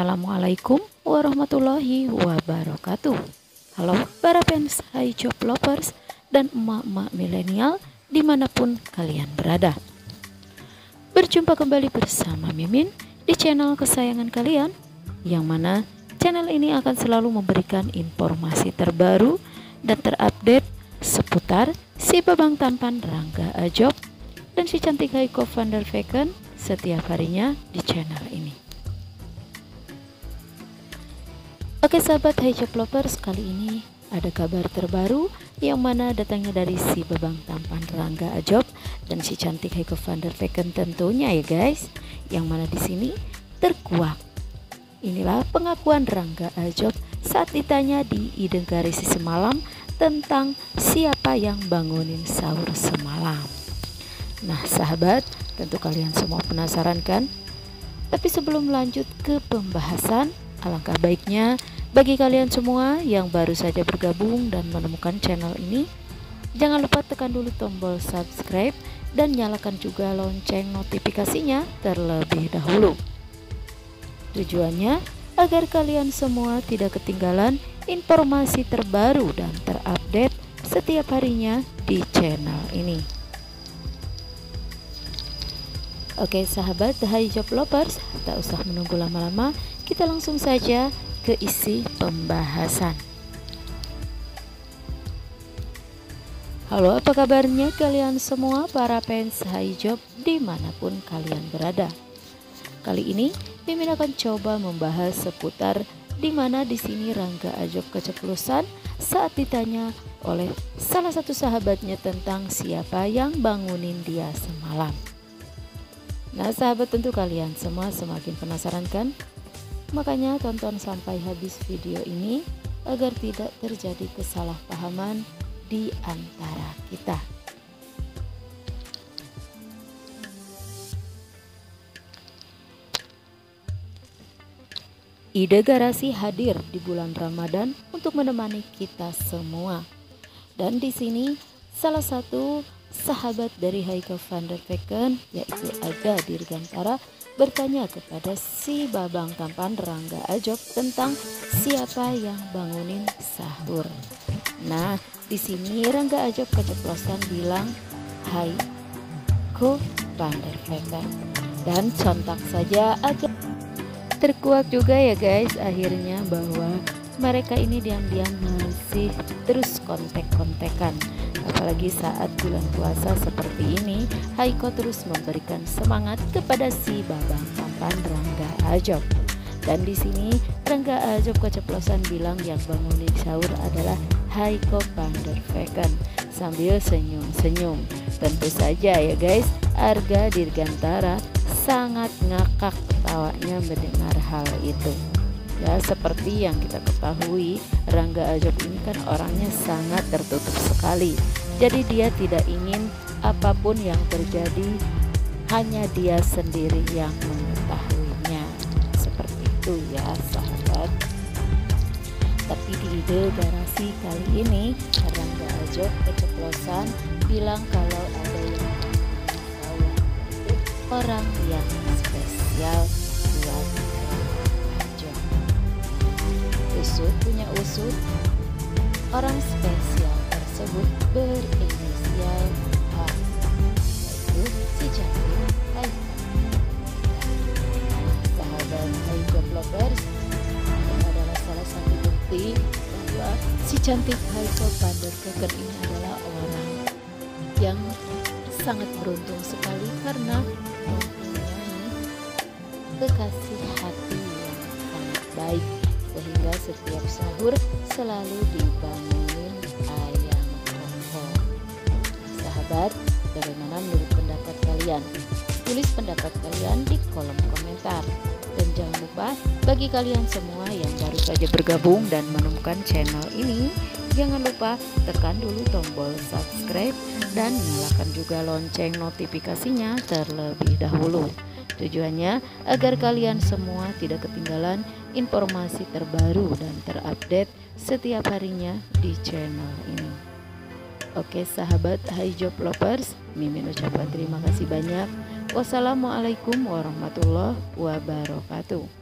Assalamualaikum warahmatullahi wabarakatuh Halo para fans Hai Job Lovers dan emak-emak milenial di mana pun kalian berada Berjumpa kembali bersama Mimin di channel kesayangan kalian Yang mana channel ini akan selalu memberikan informasi terbaru dan terupdate seputar si babang tampan Rangga Ajob dan si cantik Haiko van der Vecken setiap harinya di channel ini. Oke sahabat Hijab Lovers, kali ini ada kabar terbaru yang mana datangnya dari si Babang tampan Rangga Ajob dan si cantik Heiko van der Vecken tentunya ya guys. Yang mana di sini terkuak. Inilah pengakuan Rangga Ajob saat ditanya di Ide Garisi semalam tentang siapa yang bangunin sahur semalam. Nah sahabat, tentu kalian semua penasaran kan? Tapi sebelum lanjut ke pembahasan, Alangkah baiknya bagi kalian semua yang baru saja bergabung dan menemukan channel ini, jangan lupa tekan dulu tombol subscribe dan nyalakan juga lonceng notifikasinya terlebih dahulu. Tujuannya agar kalian semua tidak ketinggalan informasi terbaru dan terupdate setiap harinya di channel ini. Oke sahabat High Job Lovers, tak usah menunggu lama-lama, kita langsung saja ke isi pembahasan. Halo apa kabarnya kalian semua para fans High Job di mana pun kalian berada Kali ini Mimin akan coba membahas seputar di mana di sini Rangga Ajob keceplosan saat ditanya oleh salah satu sahabatnya tentang siapa yang bangunin dia semalam. Nah sahabat tentu kalian semua semakin penasaran kan Makanya tonton sampai habis video ini agar tidak terjadi kesalahpahaman di antara kita. Ide Garasi hadir di bulan Ramadan untuk menemani kita semua. Dan di sini salah satu sahabat dari Haika van der Vecken yaitu Aga Dirgantara bertanya kepada si babang tampan Rangga Ajob tentang siapa yang bangunin sahur. Nah, di sini Rangga Ajob keceplosan bilang, Hai, Ko van der Vecken. Dan contak saja aja terkuak juga ya guys akhirnya bahwa mereka ini diam-diam masih terus kontek-kontekan Apalagi saat bulan puasa seperti ini, Haiko terus memberikan semangat kepada si Babang tampan Rangga Ajob. Dan di sini Rangga Ajob keceplosan bilang yang bangunin sahur adalah Haiko van der Vecken sambil senyum-senyum. Tentu saja ya guys, Arga Dirgantara sangat ngakak ketawanya mendengar hal itu. Ya, seperti yang kita ketahui, Rangga Ajob ini kan orangnya sangat tertutup sekali. Jadi dia tidak ingin apa pun yang terjadi hanya dia sendiri yang mengetahuinya. Seperti itu ya, sahabat. Tapi di ide garasi kali ini, Rangga Ajob keceplosan bilang kalau ada yang tahu orang yang spesial usut orang spesial tersebut berinisial H. Yaitu si cantik Haika sahabat Haika Lovers ini adalah salah satu bukti bahwa si cantik Haika Pander Keken ini adalah orang yang sangat beruntung sekali karena mempunyai kekasih hati setiap sahur selalu dibangunin ayam kongkong. Sahabat, bagaimana menurut pendapat kalian? Tulis pendapat kalian di kolom komentar. Dan jangan lupa bagi kalian semua yang baru saja bergabung dan menemukan channel ini, jangan lupa tekan dulu tombol subscribe dan nyalakan juga lonceng notifikasinya terlebih dahulu. Tujuannya agar kalian semua tidak ketinggalan informasi terbaru dan terupdate setiap harinya di channel ini. Oke sahabat Hai Job Lovers, Mimin ucapkan terima kasih banyak. Wassalamualaikum warahmatullahi wabarakatuh.